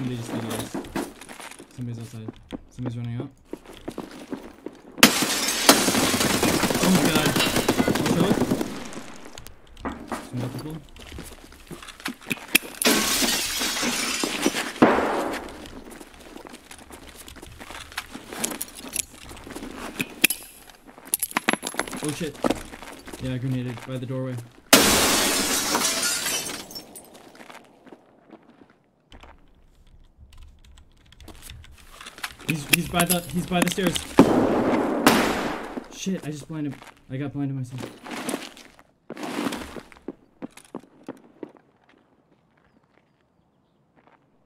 somebody just did this. Somebody's outside. Somebody's running out. Oh my god. Out. There's multiple. Oh shit. Yeah, I grenaded by the doorway. He's he's by the he's by the stairs. Shit, I just blinded I got blinded myself.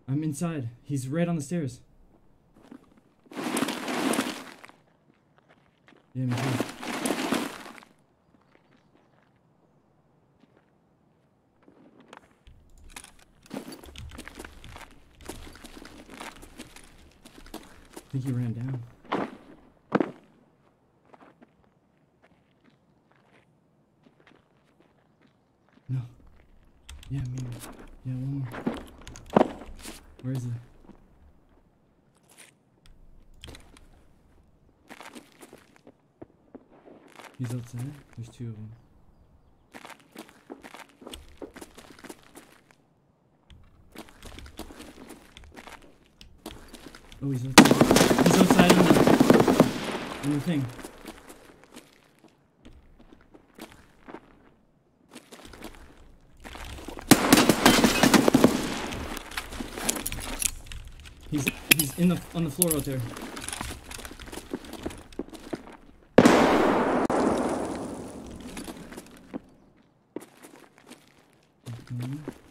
I'm inside. He's right on the stairs. Yeah, me too. Think he ran down. No. Yeah, maybe. Yeah, one more. Where is he? He's outside? There's two of them. Oh, he's outside. He's outside on the, on the thing. He's he's in the on the floor out there. Mhm.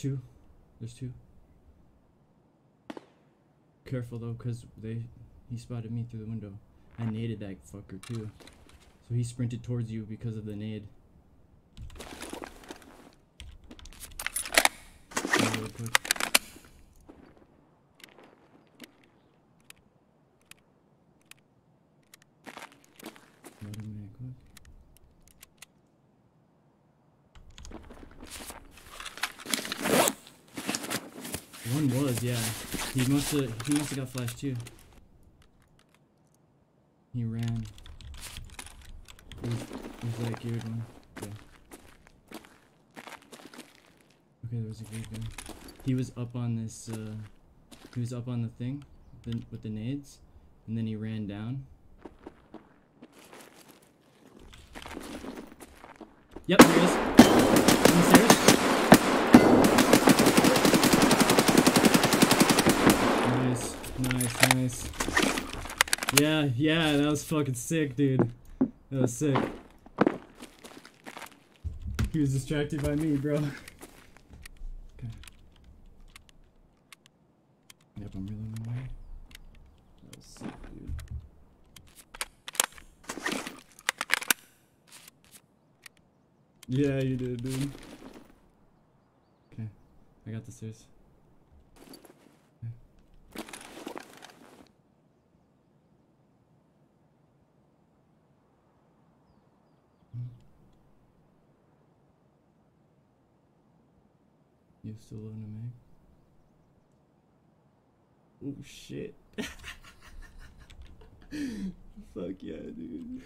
Two. There's two. Careful though, cause they he spotted me through the window. I naded that fucker too. So he sprinted towards you because of the nade. One was, yeah. He must have he must have got flashed too. He ran. Was that geared one. Yeah. Okay, there was a geared one. He was up on this uh he was up on the thing the, with the nades and then he ran down. Yep, there he is. Yeah, yeah, that was fucking sick, dude. That was sick. He was distracted by me, bro. Okay. Yep, I'm reloading my way. That was sick, dude. Yeah, you did, dude. Okay, I got the stairs. You still loading a mag? Oh shit. Fuck yeah, dude.